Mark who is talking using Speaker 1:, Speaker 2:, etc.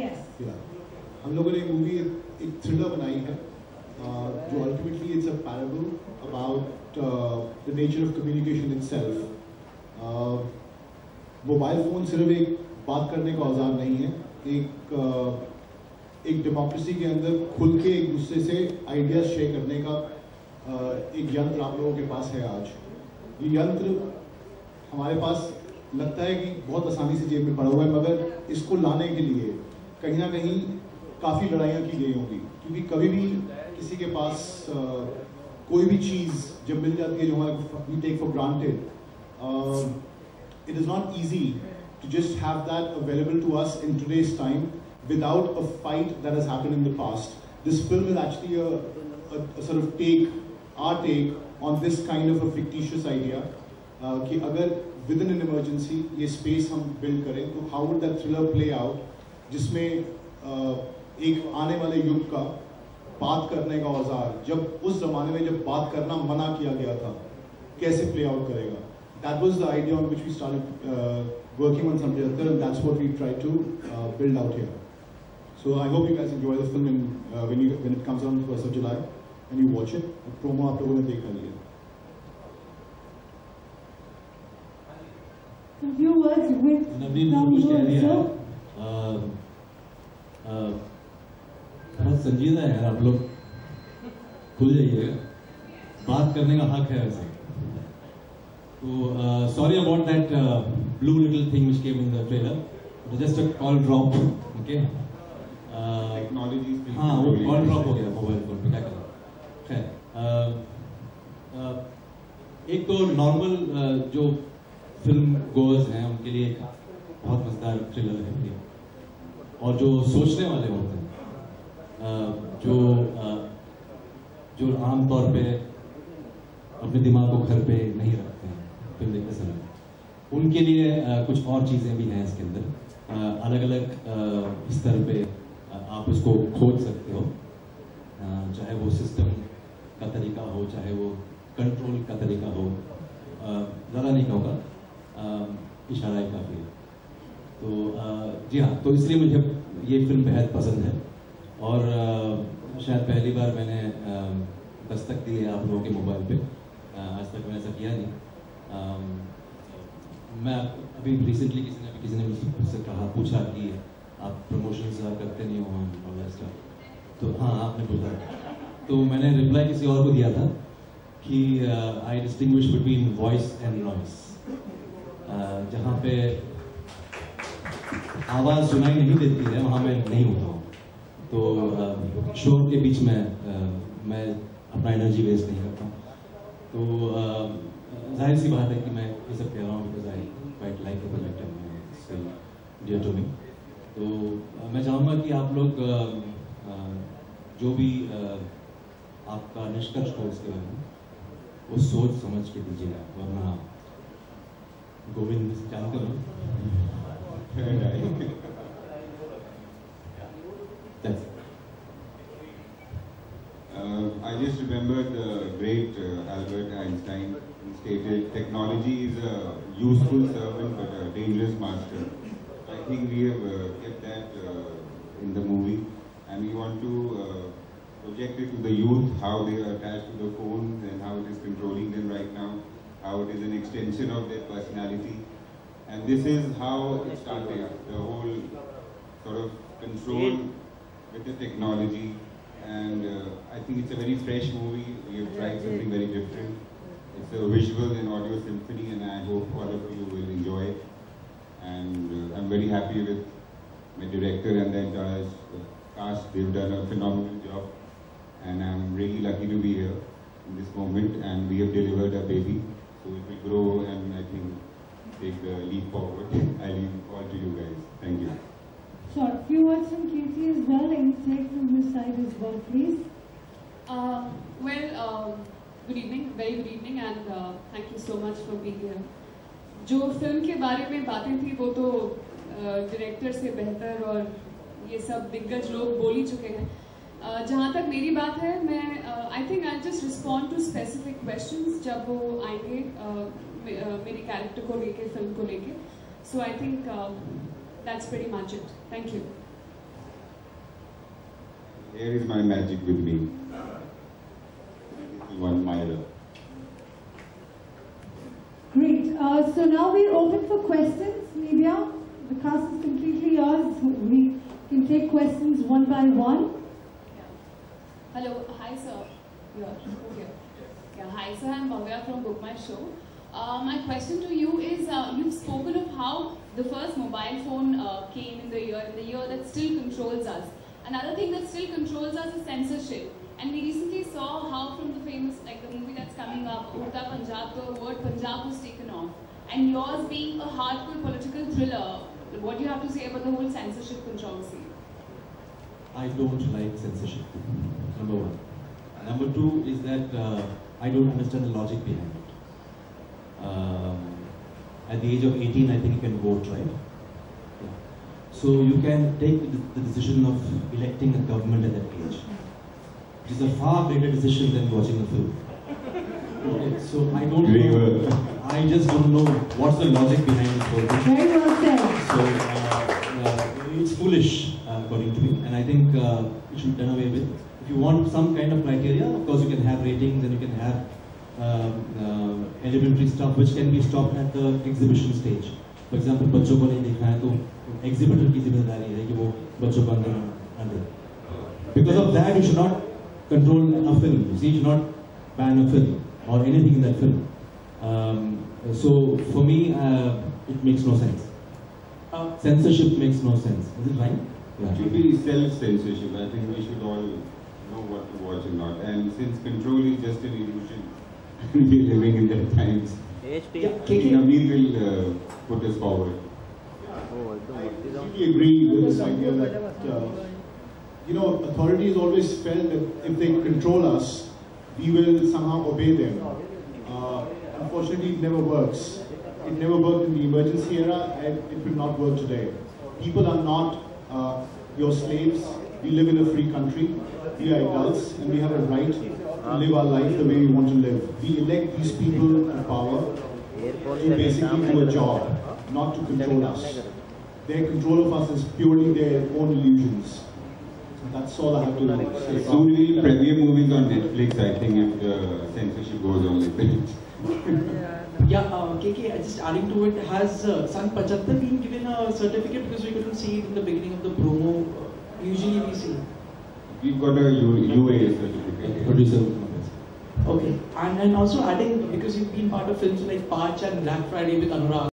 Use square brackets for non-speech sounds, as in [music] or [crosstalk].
Speaker 1: Yes.
Speaker 2: हम लोगों ने एक मूवी एक थ्रिलर बनाई है जो ultimately it's a parable about the nature of communication itself mobile phone सिर्फ़ एक बात करने का औज़ार नहीं है एक uh, एक डेमोक्रेसी के अंदर खुल के एक दूसरे से आइडियाज़ शेयर करने का uh, एक यंत्र आप लोगों के पास है आज। ये यंत्र हमारे पास लगता है कि बहुत आसानी से जेब में पड़ा हुआ है मगर इसको लाने के लिए कहीं ना कहीं काफ़ी लड़ाइयाँ की गई होंगी। क्योंकि कभी भी किसी के पास आ, कोई भी चीज़ जब मिल जाती है जो हमारे we take for granted it is not easy to just have that available to us in two days time without a fight that is है in this film is actually take or take this kind of a fictitious idea. Uh, कि अगर with in an emergency ये space हम build करें तो how would that thriller play out जिसमें uh, एक आने वाले युग का बात करने का औज़ार जब उस जमाने में जब बात करना मना किया गया था कैसे प्ले आउट करेगा that was the idea on which we started uh, working on Samjayattar and that's what we tried to uh, build out here. So I hope you guys enjoy the film in, uh, when, you, when it comes out on the 1st of July and you watch it. promo आप लोगों ने देखा
Speaker 1: few words with
Speaker 3: कुछ कह है आ, बहुत संजीदा है यार आप लोग। खुल जाइएगा। बात करने का हक है वैसे तो sorry about that blue little thing which came in the trailer just a call drop okay
Speaker 2: Technology is
Speaker 3: हाँ वो कॉल ड्रॉप हो गया मोबाइल फ़ोन पे क्या करें खैर अ, अ, एक तो नॉर्मल जो फ़िल्म गोअर्स हैं, उनके लिए बहुत मज़ेदार थ्रिलर है ये। और जो सोचने वाले होते हैं जो जो आम तौर पे अपने दिमाग को घर पे नहीं रखते हैं, फ़िल्म देखते समय। उनके लिए कुछ और चीज़ें भी हैं इसके अंदर। अलग अलग स्तर पे आप उसको खोज सकते हो। चाहे वो सिस्टम का तरीका हो, चाहे वो कंट्रोल का तरीका हो ज़्यादा नहीं कहूँगा इशारा ही काफ़ी तो अ, जी हाँ तो इसलिए मुझे ये फ़िल्म बेहद पसंद है। और अ, शायद पहली बार मैंने दस्तक दी है आप लोगों के मोबाइल पे। आज तक मैंने ऐसा किया नहीं। मैं अभी रिसेंटली किसी ने अभी किसी ने मुझसे कहा पूछा कि आप प्रमोशन करते नहीं हो तो हाँ आपने पूछा तो मैंने रिप्लाई किसी और को दिया था। कि I distinguish between voice and noise जहाँ पे आवाज़ सुनाई नहीं देती है वहाँ मैं नहीं होता हूँ। तो uh, शोर के बीच में अ, मैं अपना एनर्जी वेस्ट नहीं करता तो अ, ज़ाहिर सी बात है कि मैं ये सब कह रहा हूँ because I quite like project dear to me तो अ, मैं चाहूँगा कि आप लोग अ, अ, जो भी आपका निष्कर्ष हो इसके बारे में वो सोच समझ के दीजिएगा वरना गोविंद जानते हो That's it.
Speaker 4: Uh, I just remembered the great uh, Albert Einstein who stated, technology is a useful servant but a dangerous master. I think we have uh, kept that uh, in the movie uh, to the youth, how they are attached to the phones and how it is controlling them right now, how it is an extension of their personality. And this is how it started, the whole sort of control with the technology and uh, I think it's a very fresh movie. We have tried something very different. It's a visual and audio symphony, and I hope all of you will enjoy it. And uh, I'm very happy with my director and the entire uh, cast. They've done a phenomenal job, and I'm really lucky to be here in this moment. And we have delivered a baby, so it will grow and I think take the leap forward. [laughs] I leave all to you guys. Thank you.
Speaker 1: Sure. Few words from Kirti as well. Any take from this side as well, please.
Speaker 5: Uh, well, um, good evening, very good evening, and uh, thank you so much for being here. जो film के बारे में बातें थी वो तो director से बेहतर और ये सब दिग्गज लोग बोल ही चुके हैं uh, जहाँ तक मेरी बात है मैं I think I just respond to specific questions जब वो आएँगे uh, मे- uh, मेरे कैरेक्टर को लेके फ़िल्म को लेके So I think uh, that's pretty much it. Thank you.
Speaker 4: Here is my magic with me. One mile.
Speaker 1: Great. Uh, so now we're open for questions, media. The cast is completely yours. We can take questions one by one.
Speaker 5: Hello, hi sir. You are here. Yeah, hi sir. I'm Bhavya from Book My Show. Uh, my question to you is: uh, You've spoken of how the first mobile phone uh, came in the year, in the year that still controls us. Another thing that still controls us is censorship. And we recently saw how from the famous, like the movie that's coming up, Udta Punjab, the word Punjab was taken off. And yours being a hardcore political thriller, what do you have to say about the whole censorship controversy?
Speaker 3: I don't like censorship. Number one. Number two is that uh, I don't understand the logic behind it. Um, at the age of 18, I think you can vote, right? Yeah. So you can take the, the decision of electing a government at that age. It is a far greater decision than watching a film. Okay, so I don't
Speaker 4: Great
Speaker 3: know.
Speaker 4: work.
Speaker 3: I just don't know what's the logic behind this whole thing.
Speaker 1: Very well said.
Speaker 3: So uh, it's foolish, uh, according to me, and I think uh, it should be done away with. If you want some kind of criteria, of course, you can have ratings and you can have um, uh, elementary stuff which can be stopped at the exhibition stage. For example, बच्चों को नहीं देखना है तो exhibitor की जिम्मेदारी है कि वो बच्चों को अंदर न दे. Because of that, you should not control a film. You see, you should not ban a film or anything in that film. Um, so for me, uh, it makes no sense.
Speaker 6: Uh,
Speaker 3: Censorship makes no sense. Is it right?
Speaker 4: It should be self-censorship. I think we should all know what to watch and not. And since control is just an illusion, [laughs] we're living in that times.
Speaker 6: yeah,
Speaker 4: I think
Speaker 6: KK,
Speaker 4: Naveen will uh, put us forward.
Speaker 2: I completely agree with this idea that, uh, you know, authorities always felt that if they control us, we will somehow obey them. Uh, unfortunately, it never works. It never worked in the emergency era, and it will not work today. People are not uh, your slaves. We live in a free country. We are adults, and we have a right to live our life the way we want to live. We elect these people to power to basically do a job, not to control us. Their control of us is purely their own illusions. That's all I have to say. about
Speaker 4: Soon we'll premiere movies on Netflix, I think, if the censorship goes on like that.
Speaker 6: Yeah, uh, KK, just adding to it, has uh, San 75 been given a certificate because we couldn't see it in the beginning of the promo? Uh, usually we see.
Speaker 4: We've got a U- UA certificate.
Speaker 3: Producer.
Speaker 6: Okay, and and also adding because you've been part of films like Paanch and Black Friday with Anurag.